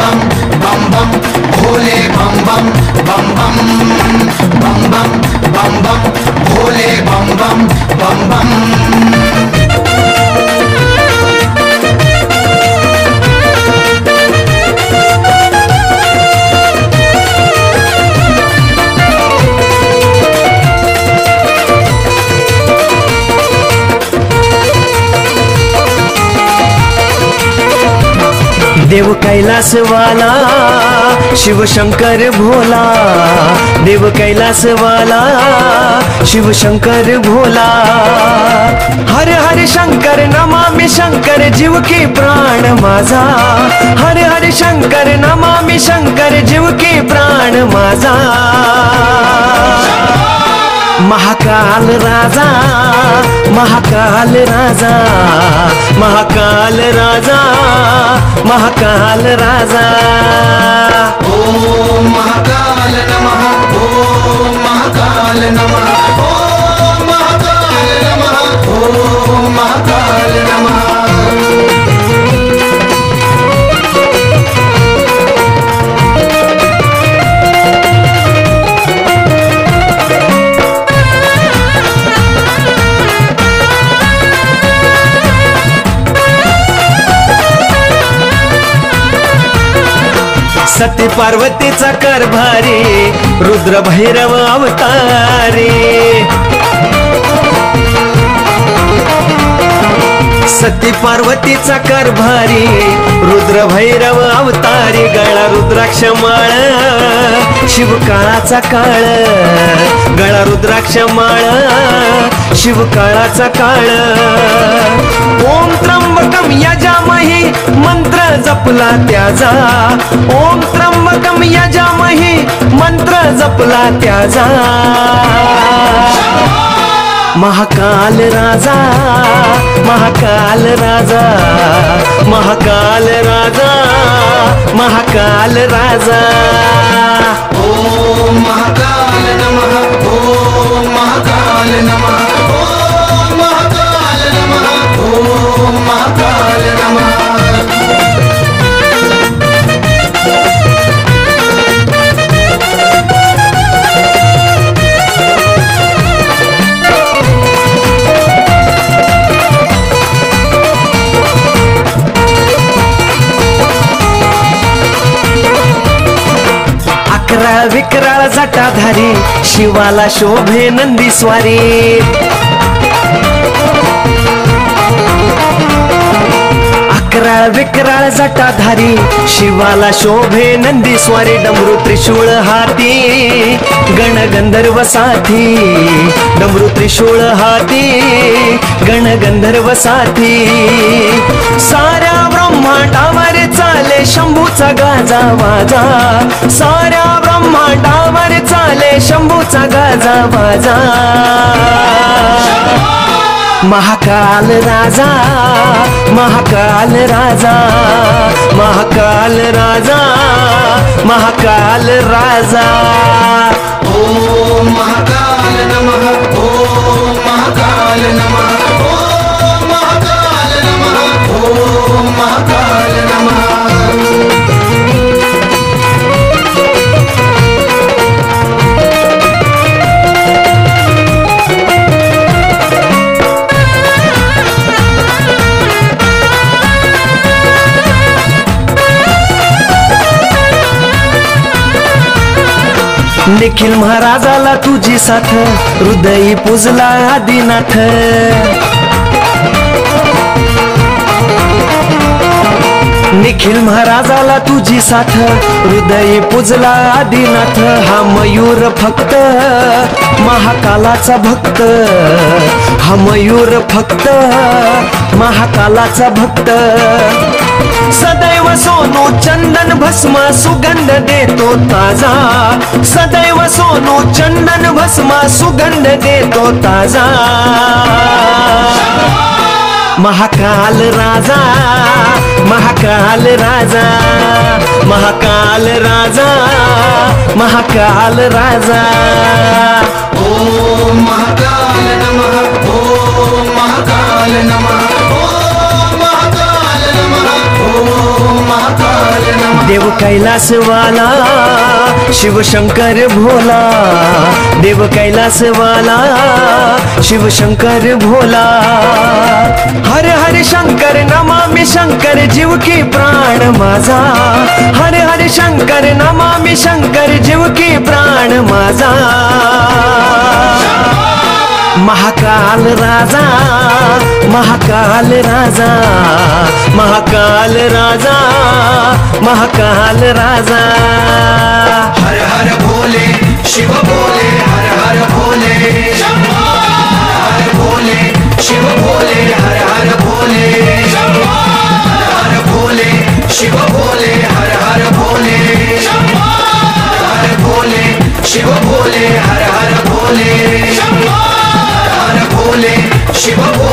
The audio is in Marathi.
बम बम बम बम भोले बम बम बम बम बम बम बम बम भोले बम बम बम बम देव कैलासवाला शिवशंकर भोला. देव कैलासवाला शिवशंकर भोला. हर हर शंकर नमामि शंकर जीव के प्राण माझा. हर हर शंकर नमामि शंकर जीव के प्राण माझा. महाकाल राजा महाकाल राजा महाकाल राजा. महाकाल राजा. ओम महाकाल नमः ओम महाकाल नमः सती पार्वतीचा कारभारी रुद्र भैरव अवतारी. सती पार्वतीचा कारभारी रुद्र भैरव अवतारी गळा रुद्राक्ष माळ शिवकाळाचा काळ. गळा रुद्राक्ष माळ शिवकाळाचा काळ. ओम त्र्यंबकम यजामही जपला त्याचा. ओम त्र्यंबकम यजामही मंत्र जपला त्याचा. महाकाल राजा महाकाल राजा महाकाल राजा महाकाल राजा. ओ विकराळ शिवाला शोभे नंदी स्वारी. अकराळ विकराळ जटाधारी शिवाला शोभे नंदी स्वारी डमरू त्रिशूळ हाती. गण गंधर्व साथी डमरू त्रिशूळ हाती. गण गंधर्व साथी साऱ्या ब्रह्मांडावर चाले शंभूचा गाजा वाजा. साऱ्या ब्रह्मांड शंभूचा गाजा माझा. महाकाल राजा महाकाल राजा महाकाल राजा महाकाल राजा. ओम महाकाल नमः ओम महाकाल नमः. निखिल महाराजाला तुझी साथ हृदयी पुजला आदिनाथ. निखिल महाराजाला तुझी साथ हृदय पुजला आदिनाथ हा मयूर फक्त महाकालाचा भक्त. हा मयूर फक्त महाकालाचा भक्त. सदैव सोनू चंदन भस्म सुगंध देतो ताजा. सदैव सोनू चंदन भस्म सुगंध देतो ताजा. महाकाल राजा महाकाल राजा महाकाल राजा महाकाल राजा. ओम महाकाल नमः ओम महाकाल नमः ओम महाकाल नमः ओम महाकाल नमः. देव कैलासवाला शिवशंकर भोला देव कैलासवाला शिवशंकर भोला. हर हर शंकर नमामि शंकर जीव की प्राण माझा. हर हर शंकर नमामि शंकर जीव की प्राण माझा. महाकाल राजा महाकाल राजा महाकाल राजा महाकाल राजा. हर भोले, शिव भोले, हर हर भोले। हर भोले, शिव भोले, हर हर भोले। हर भोले, शिव भोले, हर हर भोले। हर भोले, शिव भोले, हर हर भोले। हर भोले, शिव भोले